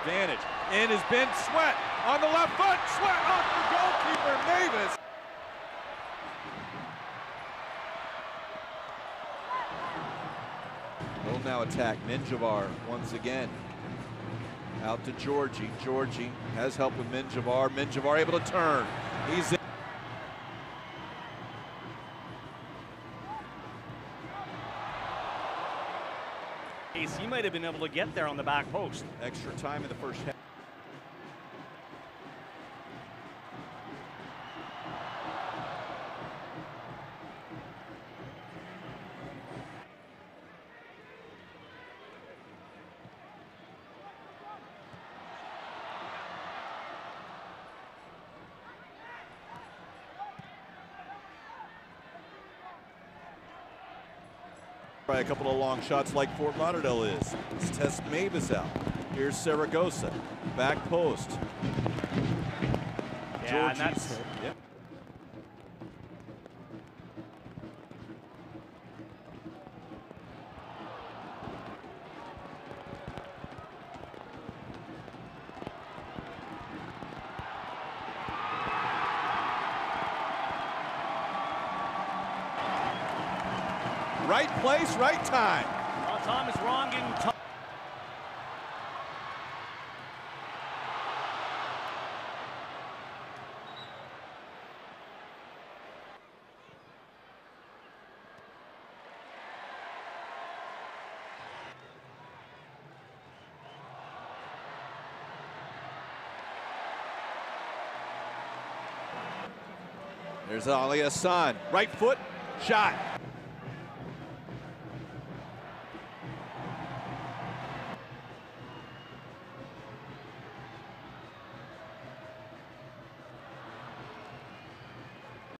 Advantage. In has been Sweat on the left foot. Sweat off the goalkeeper, Mavis. Will now attack Minjavar once again. Out to Georgi. Georgi has help with Minjavar. Minjavar able to turn. He's in. He might have been able to get there on the back post. Extra time in the first half. Try a couple of long shots like Fort Lauderdale is. Let's test Mavis out. Here's Saragosa. Back post. Yeah, and that's hit. Right place, right time. well, Thomas wrong in time. There's Alhassan. Right foot, shot.